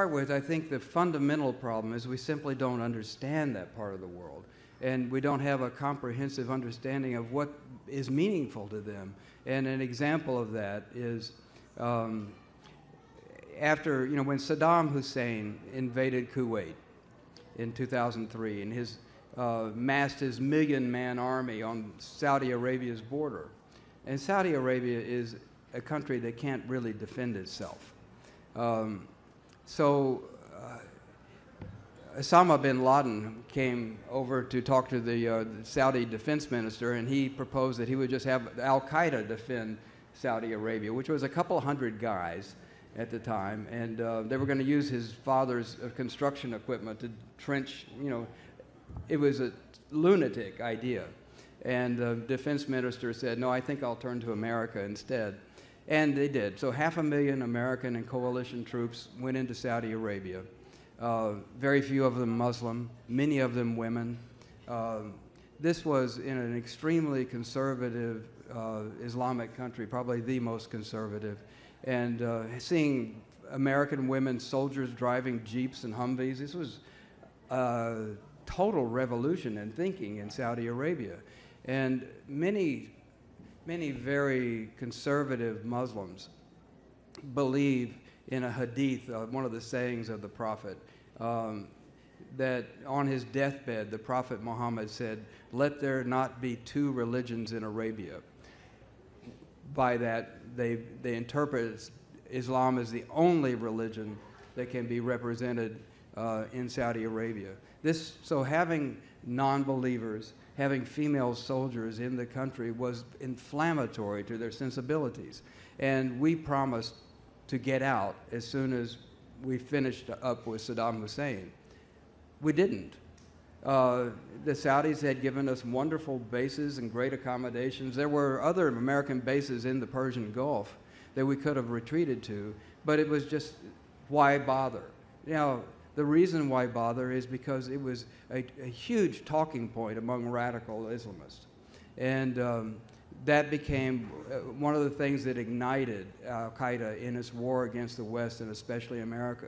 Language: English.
start with, I think the fundamental problem is we simply don't understand that part of the world. And we don't have a comprehensive understanding of what is meaningful to them. And an example of that is um, after, you know, when Saddam Hussein invaded Kuwait in 2003 and his, uh, massed his million man army on Saudi Arabia's border. And Saudi Arabia is a country that can't really defend itself. Um, so uh, Osama bin Laden came over to talk to the, uh, the, Saudi defense minister, and he proposed that he would just have Al Qaeda defend Saudi Arabia, which was a couple hundred guys at the time, and uh, they were going to use his father's uh, construction equipment to trench. You know, it was a lunatic idea, and the defense minister said, "No, I think I'll turn to America instead." And they did. So half a million American and coalition troops went into Saudi Arabia. Uh, very few of them Muslim, many of them women. Uh, this was in an extremely conservative uh, Islamic country, probably the most conservative. And uh, seeing American women soldiers driving Jeeps and Humvees, this was a total revolution in thinking in Saudi Arabia. And many many very conservative Muslims believe in a hadith, uh, one of the sayings of the Prophet, um, that on his deathbed, the Prophet Muhammad said, Let there not be two religions in Arabia. By that, they, they interpret Islam as the only religion that can be represented uh, in Saudi Arabia. This, so having non believers having female soldiers in the country was inflammatory to their sensibilities. And we promised to get out as soon as we finished up with Saddam Hussein. We didn't. Uh, the Saudis had given us wonderful bases and great accommodations. There were other American bases in the Persian Gulf that we could have retreated to, but it was just why bother? Know, the reason why bother is because it was a, a huge talking point among radical Islamists. And um, that became uh, one of the things that ignited Al Qaeda in its war against the West and especially America.